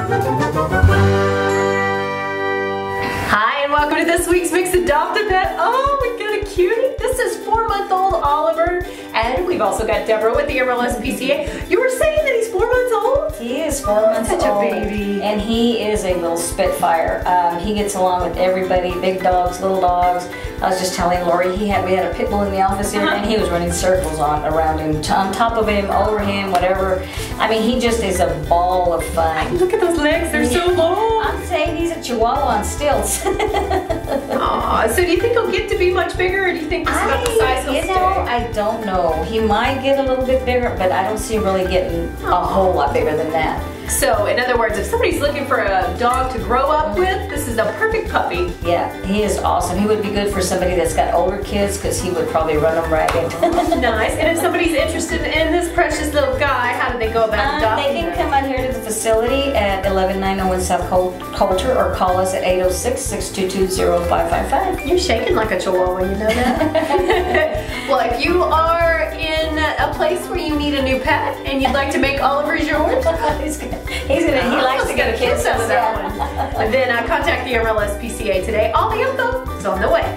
Hi, and welcome to this week's Mix Adopt a Pet. Oh, we got a cutie. This is four-month-old Oliver, and we've also got Deborah with the Amarillo SPCA. You were saying four months Such a old. baby. And he is a little spitfire. Um, he gets along with everybody, big dogs, little dogs. I was just telling Lori, he had we had a pit bull in the office here, Uh-huh. and he was running circles on around him, on top of him, over him, whatever. I mean, he just is a ball of fun. Look at those legs, they're so long. I'm saying he's a chihuahua on stilts. Aw, so do you think he'll get to be much bigger, or do you think this is about the size he'll you stay? know, I don't know. He might get a little bit bigger, but I don't see him really getting a whole lot bigger than that. So, in other words, if somebody's looking for a dog to grow up with, this is a perfect puppy. Yeah, he is awesome. He would be good for somebody that's got older kids because he would probably run them ragged. nice. And if somebody's interested in this precious little guy, how do they go about Um, adopting they can come out here to the facility at 11901 South Col- Coulter or call us at 806-622-0555. You're shaking like a chihuahua, you know that? well, if you are place where you need a new pet and you'd like to make Oliver's yours, he's gonna, he's gonna, he likes to get a kiss out of that one. And then uh, contact the Amarillo SPCA today. All the info is on the way.